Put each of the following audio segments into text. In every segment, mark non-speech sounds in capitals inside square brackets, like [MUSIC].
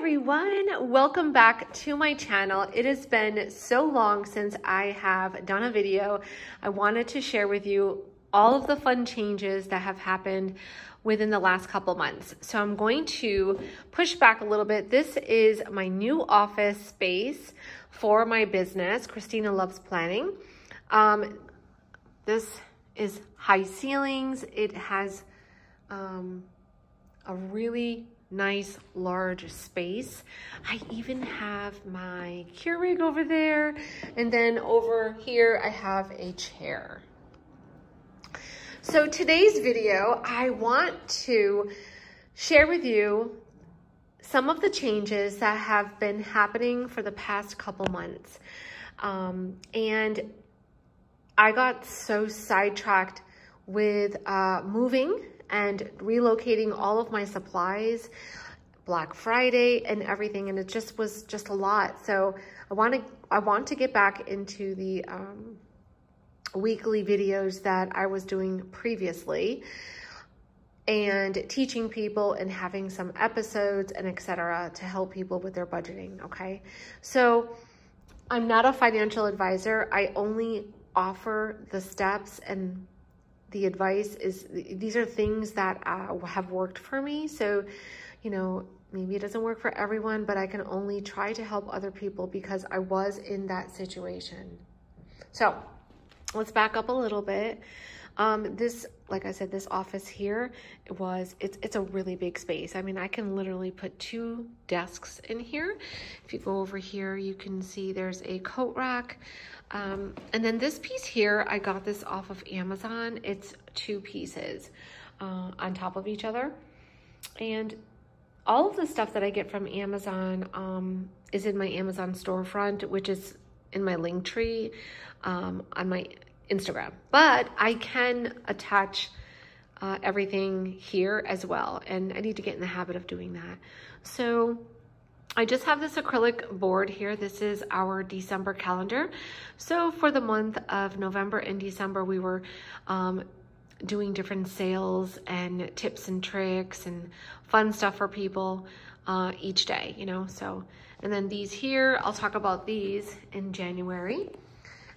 everyone, welcome back to my channel. It has been so long since I have done a video. I wanted to share with you all of the fun changes that have happened within the last couple months. So I'm going to push back a little bit. This is my new office space for my business, Christina Loves Planning. Um, this is high ceilings. It has um, a really nice large space. I even have my Keurig over there. And then over here, I have a chair. So today's video, I want to share with you some of the changes that have been happening for the past couple months. Um, and I got so sidetracked with uh, moving and relocating all of my supplies, Black Friday and everything. And it just was just a lot. So I want to, I want to get back into the um, weekly videos that I was doing previously and teaching people and having some episodes and etc to help people with their budgeting okay so i'm not a financial advisor i only offer the steps and the advice is these are things that uh, have worked for me. So, you know, maybe it doesn't work for everyone, but I can only try to help other people because I was in that situation. So let's back up a little bit. Um, this, like I said, this office here was, it's, it's a really big space. I mean, I can literally put two desks in here. If you go over here, you can see there's a coat rack. Um, and then this piece here, I got this off of Amazon. It's two pieces uh, on top of each other. And all of the stuff that I get from Amazon um, is in my Amazon storefront, which is in my Linktree um, on my Instagram. But I can attach uh, everything here as well. And I need to get in the habit of doing that. So I just have this acrylic board here. This is our December calendar. So for the month of November and December, we were um, doing different sales and tips and tricks and fun stuff for people uh, each day, you know, so. And then these here, I'll talk about these in January.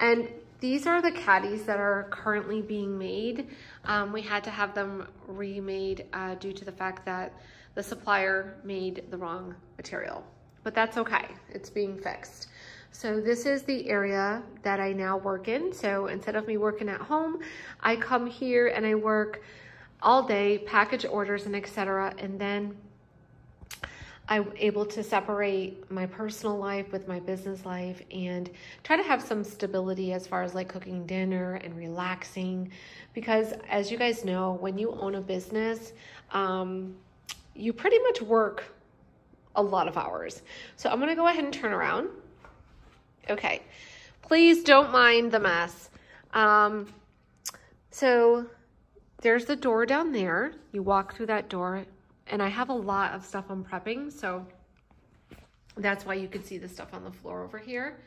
And these are the caddies that are currently being made. Um, we had to have them remade uh, due to the fact that the supplier made the wrong material, but that's okay. It's being fixed. So this is the area that I now work in. So instead of me working at home, I come here and I work all day, package orders and etc. And then I'm able to separate my personal life with my business life and try to have some stability as far as like cooking dinner and relaxing. Because as you guys know, when you own a business, um, you pretty much work a lot of hours. So I'm gonna go ahead and turn around. Okay, please don't mind the mess. Um, so there's the door down there. You walk through that door and I have a lot of stuff I'm prepping, so that's why you can see the stuff on the floor over here.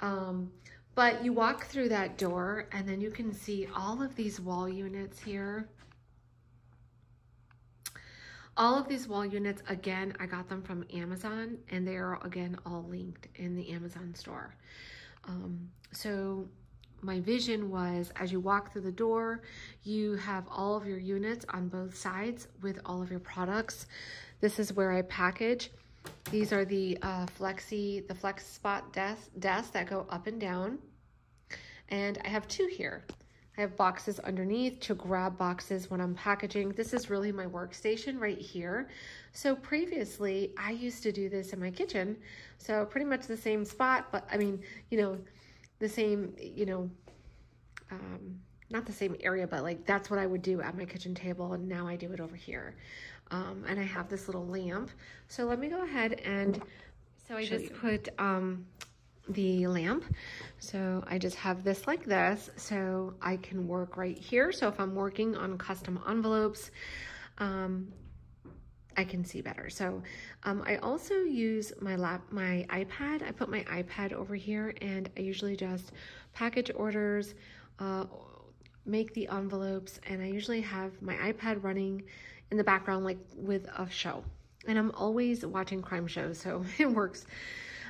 Um, but you walk through that door and then you can see all of these wall units here. All of these wall units, again, I got them from Amazon and they are, again, all linked in the Amazon store. Um, so my vision was as you walk through the door, you have all of your units on both sides with all of your products. This is where I package. These are the uh, Flexi, the Flex Spot desks desk that go up and down. And I have two here. I have boxes underneath to grab boxes when I'm packaging. This is really my workstation right here. So previously, I used to do this in my kitchen. So pretty much the same spot, but I mean, you know, the same, you know, um, not the same area, but like that's what I would do at my kitchen table. And now I do it over here. Um, and I have this little lamp. So let me go ahead and, so I just you. put um, the lamp. So I just have this like this, so I can work right here. So if I'm working on custom envelopes, um, I can see better. So um, I also use my lap, my iPad. I put my iPad over here and I usually just package orders, uh, make the envelopes, and I usually have my iPad running in the background like with a show. and I'm always watching crime shows, so [LAUGHS] it works.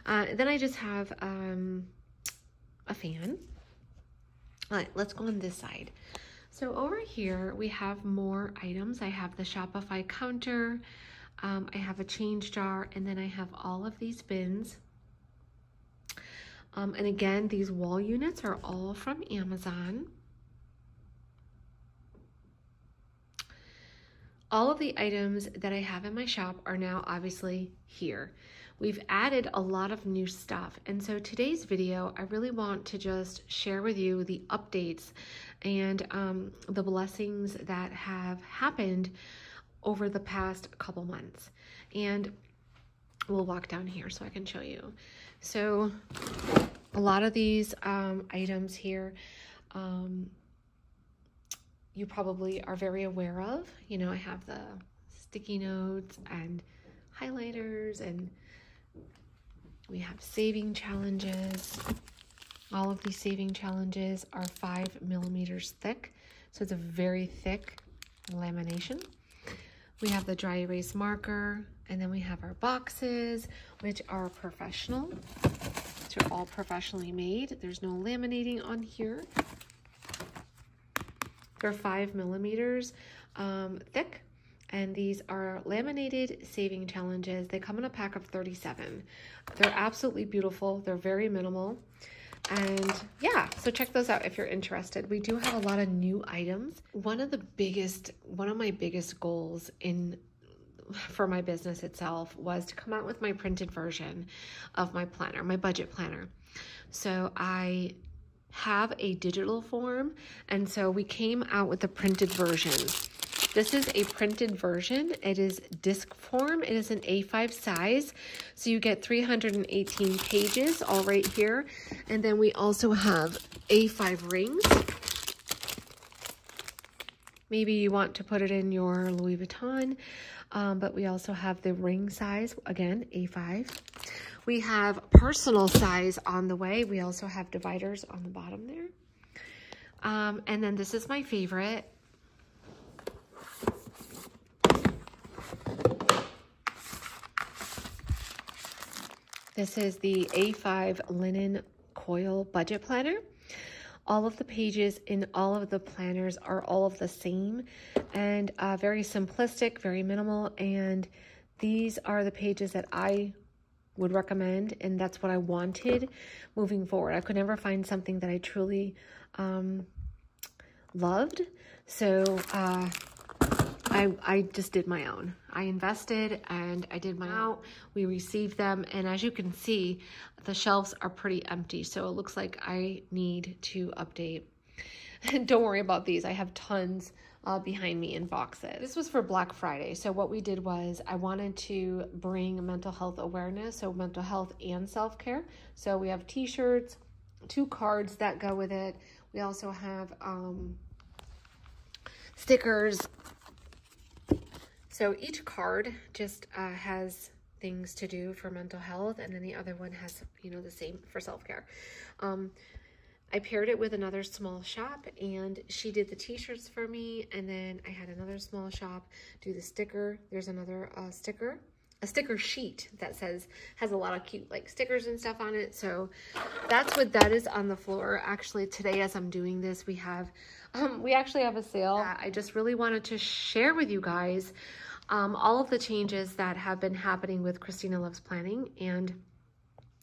Uh, then I just have um, a fan. All right, let's go on this side. So over here, we have more items. I have the Shopify counter, um, I have a change jar, and then I have all of these bins. Um, and again, these wall units are all from Amazon. All of the items that I have in my shop are now obviously here. We've added a lot of new stuff. And so today's video, I really want to just share with you the updates and um, the blessings that have happened over the past couple months. And we'll walk down here so I can show you. So a lot of these um, items here, um, you probably are very aware of. You know, I have the sticky notes and highlighters and we have saving challenges. All of these saving challenges are five millimeters thick. So it's a very thick lamination. We have the dry erase marker and then we have our boxes, which are professional. They're all professionally made. There's no laminating on here. They're five millimeters um, thick. And these are laminated saving challenges. They come in a pack of 37. They're absolutely beautiful. They're very minimal. And yeah, so check those out if you're interested. We do have a lot of new items. One of the biggest, one of my biggest goals in for my business itself was to come out with my printed version of my planner, my budget planner. So I have a digital form. And so we came out with a printed version. This is a printed version. It is disc form. It is an A5 size. So you get 318 pages all right here. And then we also have A5 rings. Maybe you want to put it in your Louis Vuitton. Um, but we also have the ring size, again, A5. We have personal size on the way. We also have dividers on the bottom there. Um, and then this is my favorite. This is the A5 linen coil budget planner. All of the pages in all of the planners are all of the same and uh, very simplistic, very minimal. And these are the pages that I would recommend and that's what I wanted moving forward. I could never find something that I truly um, loved. So uh, I, I just did my own. I invested and I did my own. We received them and as you can see, the shelves are pretty empty. So it looks like I need to update. [LAUGHS] Don't worry about these. I have tons uh, behind me in boxes. This was for Black Friday. So what we did was I wanted to bring mental health awareness, so mental health and self-care. So we have t-shirts, two cards that go with it. We also have um, stickers. So each card just uh, has things to do for mental health and then the other one has, you know, the same for self-care. Um, I paired it with another small shop and she did the t-shirts for me. And then I had another small shop do the sticker. There's another uh, sticker, a sticker sheet that says, has a lot of cute like stickers and stuff on it. So that's what that is on the floor. Actually today as I'm doing this, we have, um, we actually have a sale. I just really wanted to share with you guys um, all of the changes that have been happening with Christina Loves Planning. And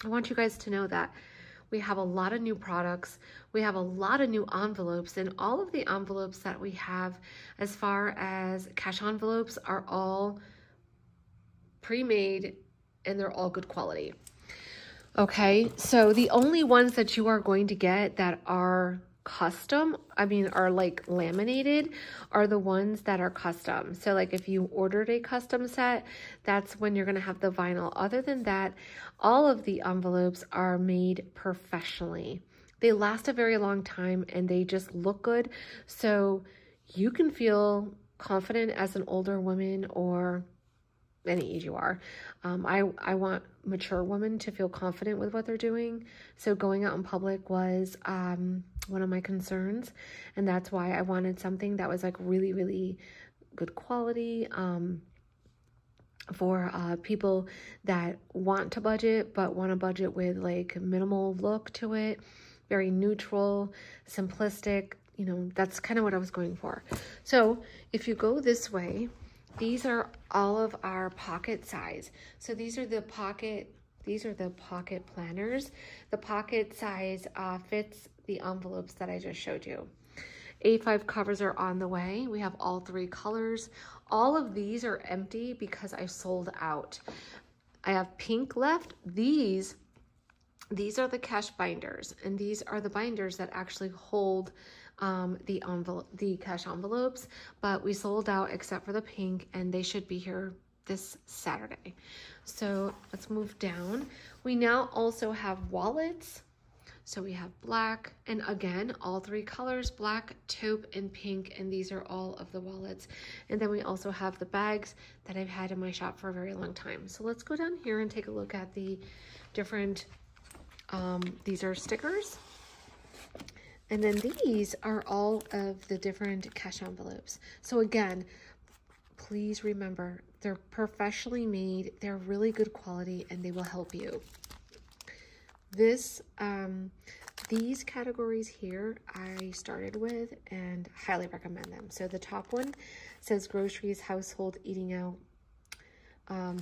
I want you guys to know that we have a lot of new products. We have a lot of new envelopes and all of the envelopes that we have as far as cash envelopes are all pre-made and they're all good quality. Okay, so the only ones that you are going to get that are custom, I mean, are like laminated, are the ones that are custom. So like if you ordered a custom set, that's when you're to have the vinyl. Other than that, all of the envelopes are made professionally. They last a very long time and they just look good. So you can feel confident as an older woman or any age you are. Um, I, I want mature women to feel confident with what they're doing. So going out in public was um, one of my concerns. And that's why I wanted something that was like really, really good quality. Um, for uh, people that want to budget but want to budget with like minimal look to it very neutral simplistic you know that's kind of what i was going for so if you go this way these are all of our pocket size so these are the pocket these are the pocket planners the pocket size uh, fits the envelopes that i just showed you a5 covers are on the way. We have all three colors. All of these are empty because I sold out. I have pink left. These, these are the cash binders, and these are the binders that actually hold um, the envelope, the cash envelopes, but we sold out except for the pink, and they should be here this Saturday. So let's move down. We now also have wallets so we have black, and again, all three colors, black, taupe, and pink, and these are all of the wallets. And then we also have the bags that I've had in my shop for a very long time. So let's go down here and take a look at the different, um, these are stickers. And then these are all of the different cash envelopes. So again, please remember, they're professionally made, they're really good quality, and they will help you. This, um, these categories here I started with and highly recommend them. So the top one says groceries, household, eating out, um,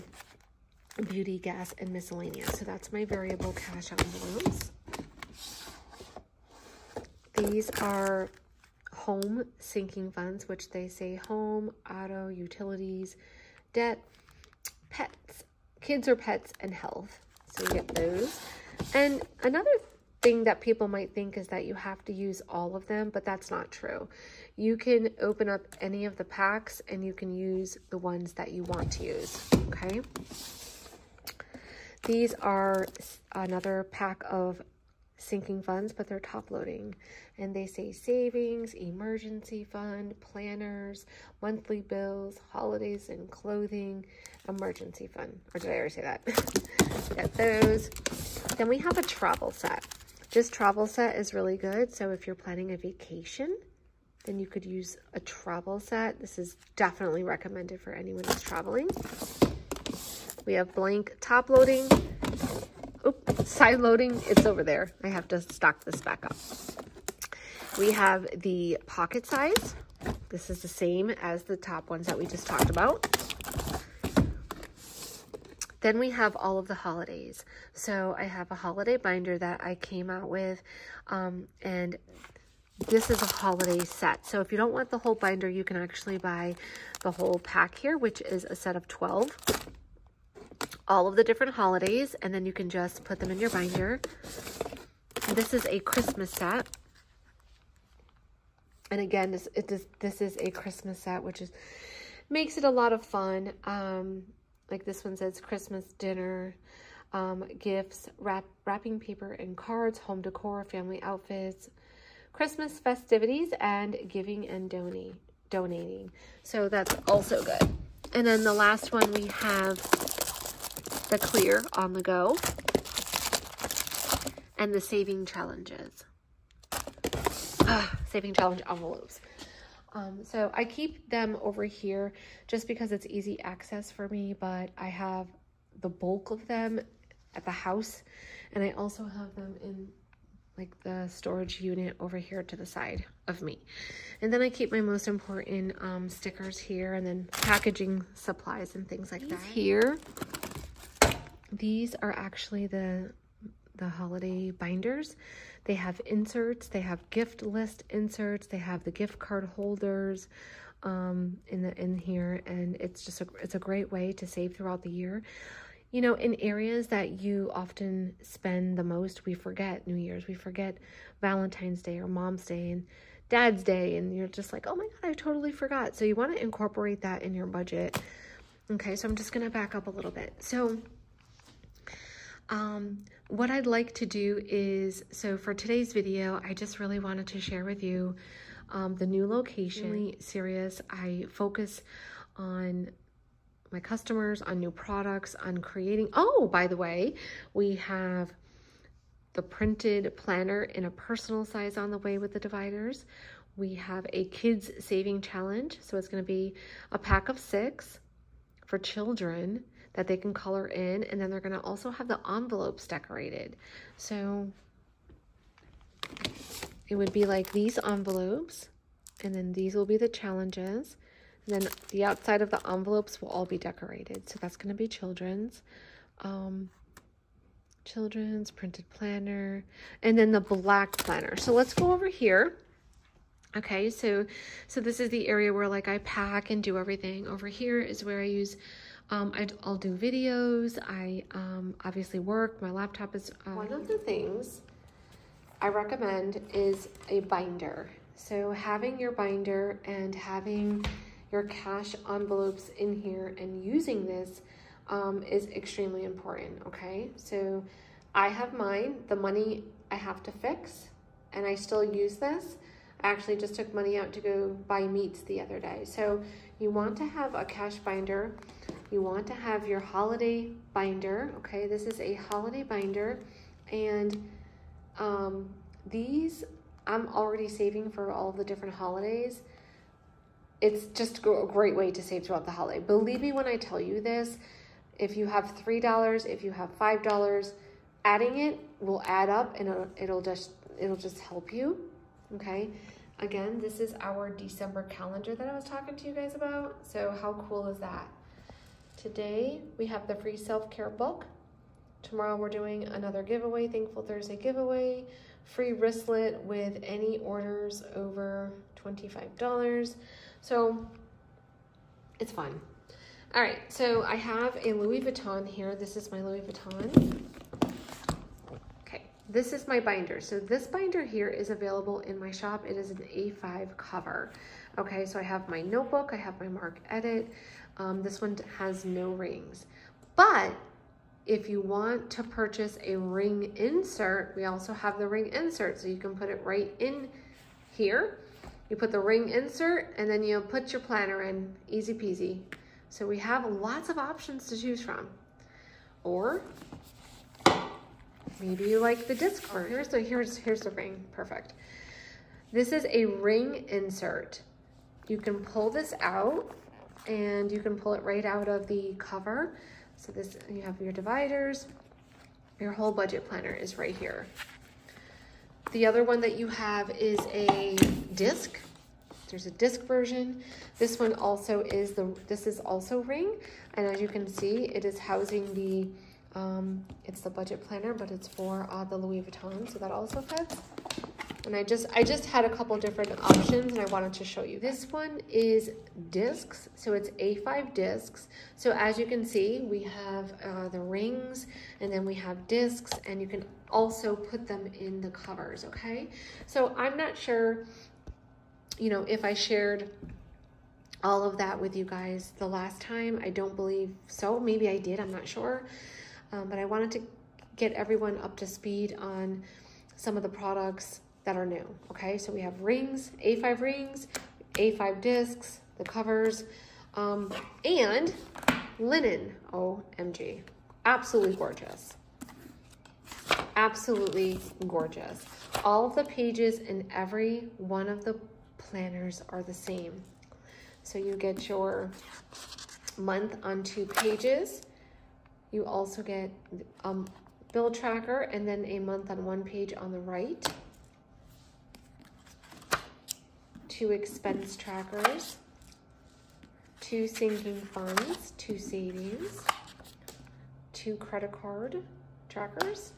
beauty, gas, and miscellaneous. So that's my variable cash envelopes. These are home sinking funds, which they say home, auto, utilities, debt, pets, kids or pets, and health. So you get those. And another thing that people might think is that you have to use all of them, but that's not true. You can open up any of the packs and you can use the ones that you want to use, okay? These are another pack of sinking funds, but they're top loading. And they say savings, emergency fund, planners, monthly bills, holidays and clothing, emergency fund. Or did I already say that? [LAUGHS] Get those. Then we have a travel set. This travel set is really good. So if you're planning a vacation, then you could use a travel set. This is definitely recommended for anyone who's traveling. We have blank top loading. Side loading. It's over there. I have to stock this back up. We have the pocket size. This is the same as the top ones that we just talked about. Then we have all of the holidays. So I have a holiday binder that I came out with, um, and this is a holiday set. So if you don't want the whole binder, you can actually buy the whole pack here, which is a set of 12. All of the different holidays, and then you can just put them in your binder. This is a Christmas set. And again, this, this is a Christmas set, which is makes it a lot of fun. Um, like this one says Christmas dinner, um, gifts, wrap, wrapping paper and cards, home decor, family outfits, Christmas festivities, and giving and donate, donating. So that's also good. And then the last one we have the clear on the go and the saving challenges. [SIGHS] Saving challenge envelopes. Um, so I keep them over here just because it's easy access for me, but I have the bulk of them at the house and I also have them in like the storage unit over here to the side of me. And then I keep my most important um, stickers here and then packaging supplies and things like that. Here, these are actually the the holiday binders. They have inserts, they have gift list inserts, they have the gift card holders um, in the in here, and it's just a, it's a great way to save throughout the year. You know, in areas that you often spend the most, we forget New Year's, we forget Valentine's Day or Mom's Day and Dad's Day, and you're just like, oh my God, I totally forgot. So you want to incorporate that in your budget. Okay, so I'm just going to back up a little bit. So um, what I'd like to do is, so for today's video, I just really wanted to share with you um, the new location. Really serious. I focus on my customers, on new products, on creating. Oh, by the way, we have the printed planner in a personal size on the way with the dividers. We have a kids saving challenge. So it's going to be a pack of six for children that they can color in. And then they're gonna also have the envelopes decorated. So it would be like these envelopes and then these will be the challenges. And then the outside of the envelopes will all be decorated. So that's going to be children's. Um, children's printed planner and then the black planner. So let's go over here. Okay, so so this is the area where like I pack and do everything. Over here is where I use um, I, will do videos. I um, obviously work. My laptop is uh, one of the things I recommend is a binder. So having your binder and having your cash envelopes in here and using this um, is extremely important, okay? So I have mine, the money I have to fix, and I still use this. I actually just took money out to go buy meats the other day. So you want to have a cash binder. You want to have your holiday binder, okay? This is a holiday binder, and um, these I'm already saving for all the different holidays. It's just a great way to save throughout the holiday. Believe me when I tell you this, if you have $3, if you have $5, adding it will add up and it'll, it'll just it'll just help you, okay? Again, this is our December calendar that I was talking to you guys about. So how cool is that? Today, we have the free self-care book. Tomorrow, we're doing another giveaway, Thankful Thursday giveaway free wristlet with any orders over $25. So it's fun. All right, so I have a Louis Vuitton here. This is my Louis Vuitton. Okay, this is my binder. So this binder here is available in my shop. It is an A5 cover. Okay, so I have my notebook, I have my Mark Edit. Um, this one has no rings. But if you want to purchase a ring insert, we also have the ring insert. So you can put it right in here. You put the ring insert and then you put your planner in, easy peasy. So we have lots of options to choose from. Or maybe you like the disc version. So here's, here's the ring, perfect. This is a ring insert. You can pull this out and you can pull it right out of the cover. So this, you have your dividers, your whole budget planner is right here. The other one that you have is a disc. There's a disc version. This one also is the, this is also ring. And as you can see, it is housing the, um, it's the budget planner, but it's for uh, the Louis Vuitton. So that also fits. And I just, I just had a couple different options and I wanted to show you. This one is discs, so it's A5 discs. So as you can see, we have uh, the rings and then we have discs and you can also put them in the covers, okay? So I'm not sure, you know, if I shared all of that with you guys the last time. I don't believe so. Maybe I did, I'm not sure. Um, but I wanted to get everyone up to speed on some of the products that are new, okay? So we have rings, A5 rings, A5 discs, the covers, um, and linen, OMG. Absolutely gorgeous. Absolutely gorgeous. All of the pages in every one of the planners are the same. So you get your month on two pages. You also get a um, bill tracker and then a month on one page on the right. Two expense trackers, two sinking funds, two savings, two credit card trackers,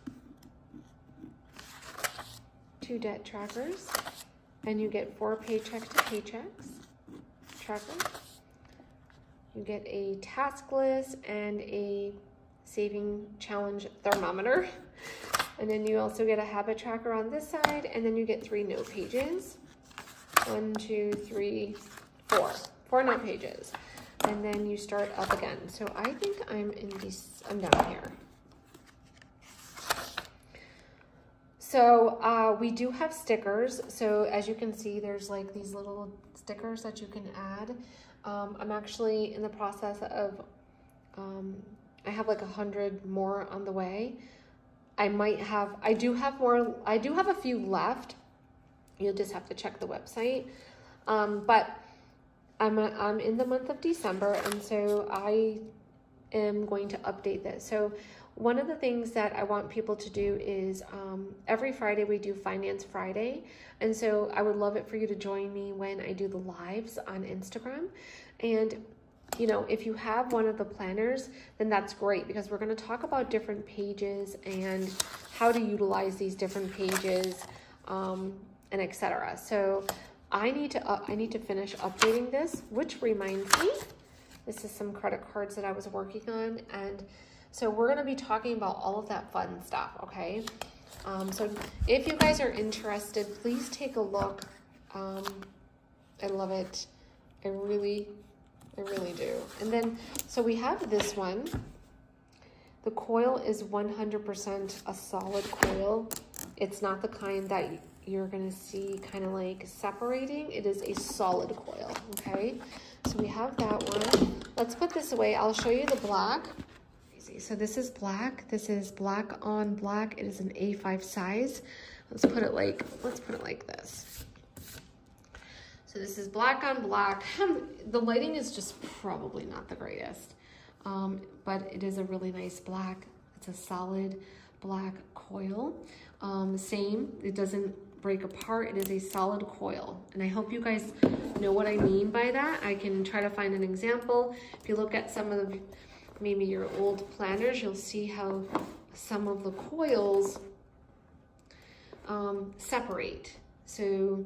two debt trackers, and you get four paycheck to paychecks trackers. You get a task list and a saving challenge thermometer. [LAUGHS] And then you also get a habit tracker on this side, and then you get three note pages. One, two, three, four. Four note pages. And then you start up again. So I think I'm in these, I'm down here. So uh, we do have stickers. So as you can see, there's like these little stickers that you can add. Um, I'm actually in the process of, um, I have like a hundred more on the way. I might have, I do have more, I do have a few left. You'll just have to check the website. Um, but I'm, a, I'm in the month of December, and so I am going to update this. So one of the things that I want people to do is um, every Friday we do Finance Friday. And so I would love it for you to join me when I do the lives on Instagram. And you know, if you have one of the planners, then that's great because we're going to talk about different pages and how to utilize these different pages um, and etc. So I need to uh, I need to finish updating this, which reminds me, this is some credit cards that I was working on, and so we're gonna be talking about all of that fun stuff, okay? Um, so if you guys are interested, please take a look. Um, I love it. I really, I really do. And then, so we have this one. The coil is 100% a solid coil. It's not the kind that you're gonna see kind of like separating. It is a solid coil, okay? So we have that one. Let's put this away. I'll show you the black. So this is black. This is black on black. It is an A5 size. Let's put it like, let's put it like this. So this is black on black. The lighting is just probably not the greatest, um, but it is a really nice black. It's a solid black coil. Um, same, it doesn't break apart. It is a solid coil. And I hope you guys know what I mean by that. I can try to find an example. If you look at some of the maybe your old planners, you'll see how some of the coils um, separate. So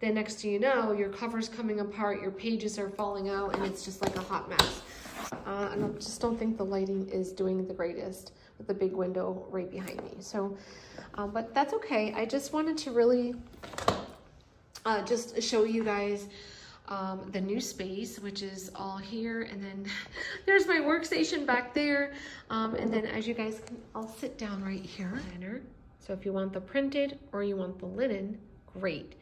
then next you know, your cover's coming apart, your pages are falling out, and it's just like a hot mess. Uh, and I just don't think the lighting is doing the greatest the big window right behind me. So, um, but that's okay. I just wanted to really uh, just show you guys um, the new space, which is all here. And then [LAUGHS] there's my workstation back there. Um, and then as you guys can, I'll sit down right here. So if you want the printed or you want the linen, great.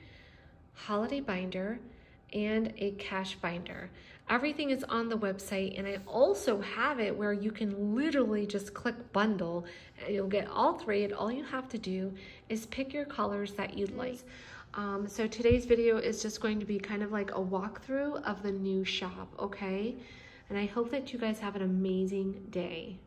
Holiday binder and a cash binder. Everything is on the website and I also have it where you can literally just click bundle and you'll get all three and all you have to do is pick your colors that you'd like. Um, so today's video is just going to be kind of like a walkthrough of the new shop, okay? And I hope that you guys have an amazing day.